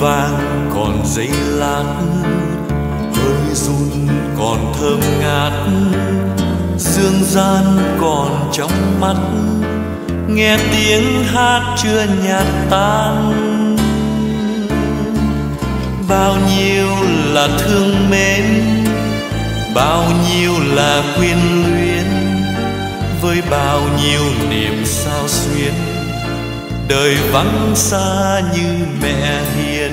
vàng còn dây lát, hơi run còn thơm ngát. Dương gian còn trong mắt, nghe tiếng hát chưa nhạt tan. Bao nhiêu là thương mến, bao nhiêu là quyến luyến, với bao nhiêu niềm sao xuyến đời vắng xa như mẹ hiền.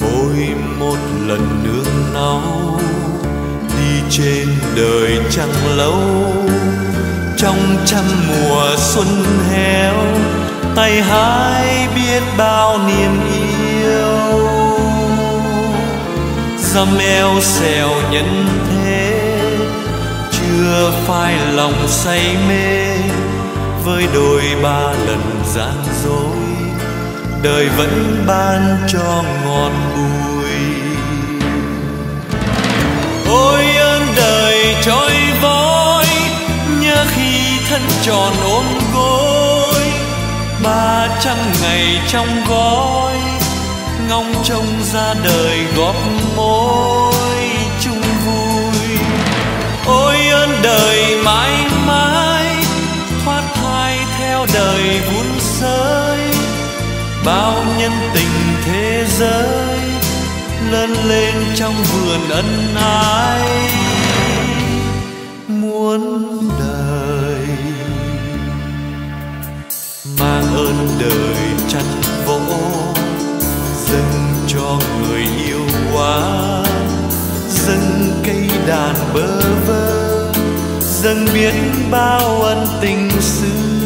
Ôi, một lần nương náu đi trên đời chẳng lâu, trong trăm mùa xuân héo, tay hái biết bao niềm yêu. Dăm eo xèo nhân thế, chưa phai lòng say mê với đôi ba lần gian dối, đời vẫn ban cho ngọn bùi ôi ơn đời trôi vối nhớ khi thân tròn ôm gối, ba trăm ngày trong gói, ngóng trông ra đời góp mối. Bao nhân tình thế giới lớn lên trong vườn ân ái muốn đời. Mang ơn đời chặt vỗ, dâng cho người yêu quá. Dâng cây đàn bơ vơ, dâng biết bao ân tình xưa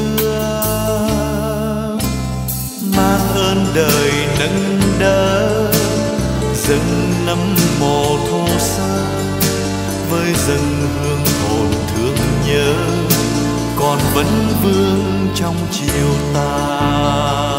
đời nâng đỡ. Dâng nấm mồ thô sơ, với dâng hương hồn thương nhớ, còn vẫn vương trong chiều tà.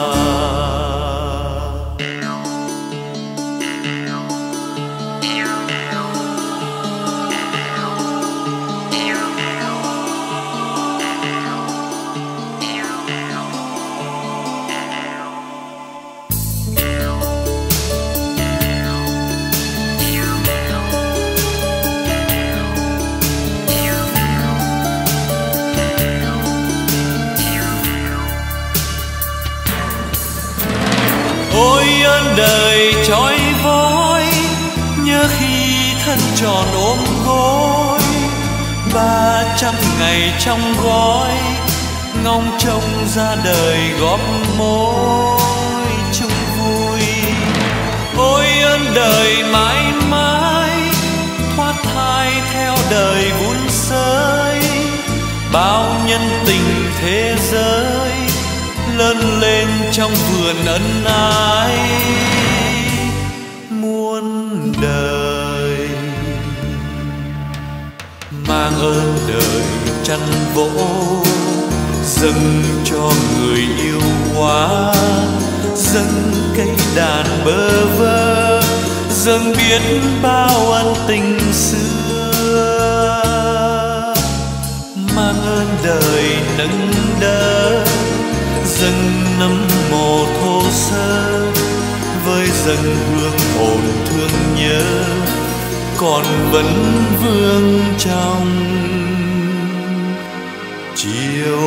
Ơn đời trói vối nhớ khi thân tròn ôm gối. Ba trăm ngày trong gói, ngóng trông ra đời góp mối chung vui. Ôi ơn đời mãi mãi, thoát thai theo đời vun sới bao nhân tình thế giới lớn lên trong vườn ân ái, muôn đời mang ơn đời chăn vỗ, dâng cho người yêu quá, dâng cây đàn bơ vơ, dâng biết bao ân dâng nấm mồ thô sơ, với dâng hương hồn thương nhớ, còn vẫn vương trong chiều